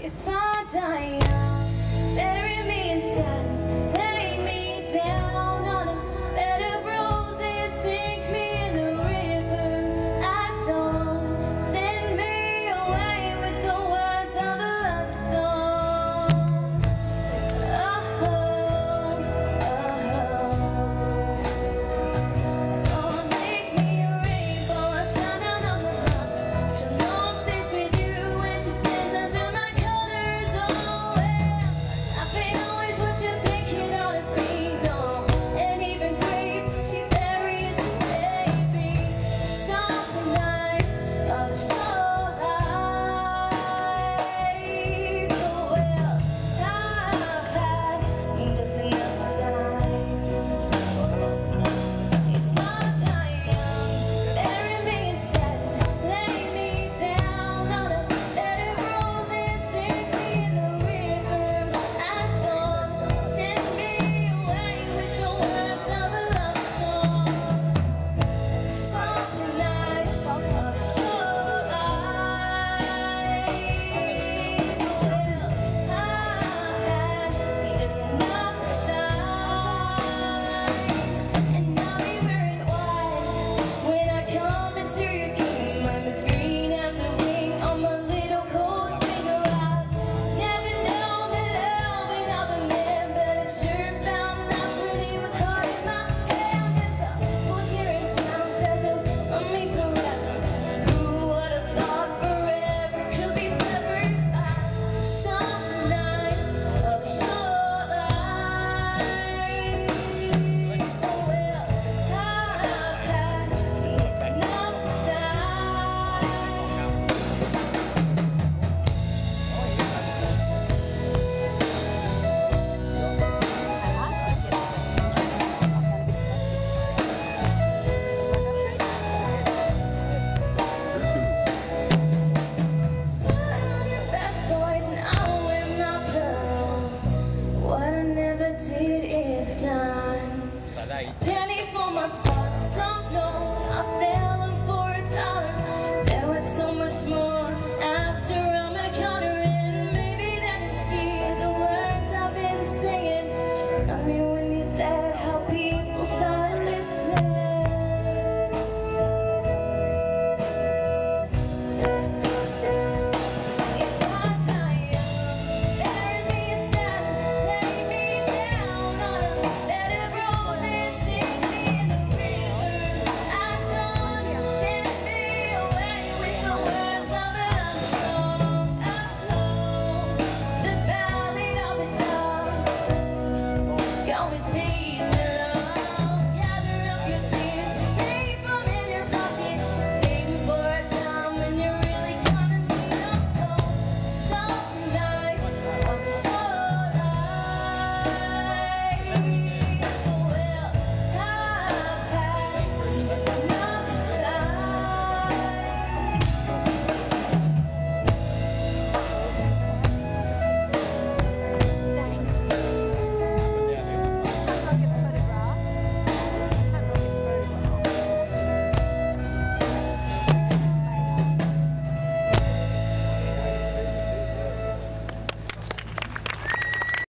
If I die so long, I said. with me.